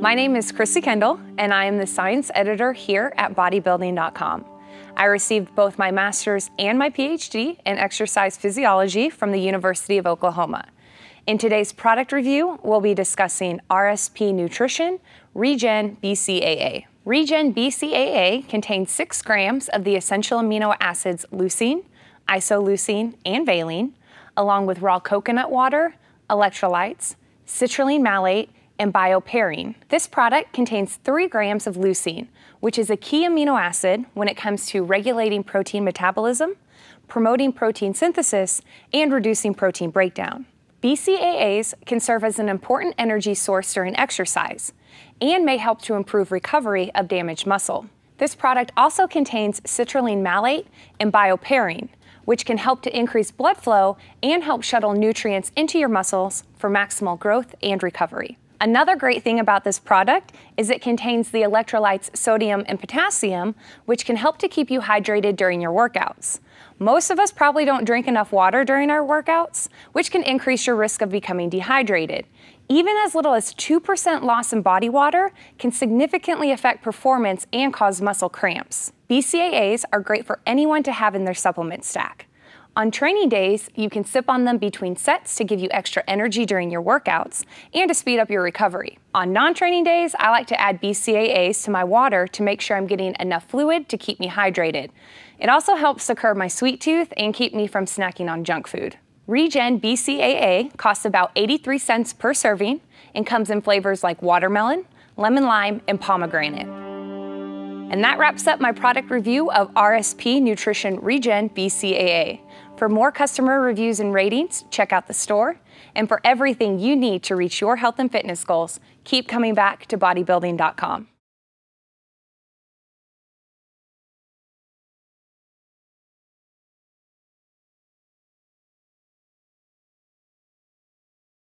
My name is Krissy Kendall, and I am the science editor here at bodybuilding.com. I received both my master's and my PhD in exercise physiology from the University of Oklahoma. In today's product review, we'll be discussing RSP Nutrition Regen BCAA. Regen BCAA contains 6 grams of the essential amino acids leucine, isoleucine, and valine, along with raw coconut water, electrolytes, citrulline malate, and bioperine. This product contains 3 grams of leucine, which is a key amino acid when it comes to regulating protein metabolism, promoting protein synthesis, and reducing protein breakdown. BCAAs can serve as an important energy source during exercise and may help to improve recovery of damaged muscle. This product also contains citrulline malate and bioperine, which can help to increase blood flow and help shuttle nutrients into your muscles for maximal growth and recovery. Another great thing about this product is it contains the electrolytes sodium and potassium, which can help to keep you hydrated during your workouts. Most of us probably don't drink enough water during our workouts, which can increase your risk of becoming dehydrated. Even as little as 2% loss in body water can significantly affect performance and cause muscle cramps. BCAAs are great for anyone to have in their supplement stack. On training days, you can sip on them between sets to give you extra energy during your workouts and to speed up your recovery. On non-training days, I like to add BCAAs to my water to make sure I'm getting enough fluid to keep me hydrated. It also helps to curb my sweet tooth and keep me from snacking on junk food. Regen BCAA costs about 83 cents per serving and comes in flavors like watermelon, lemon lime, and pomegranate. And that wraps up my product review of RSP Nutrition Regen BCAA. For more customer reviews and ratings, check out the store. And for everything you need to reach your health and fitness goals, keep coming back to bodybuilding.com.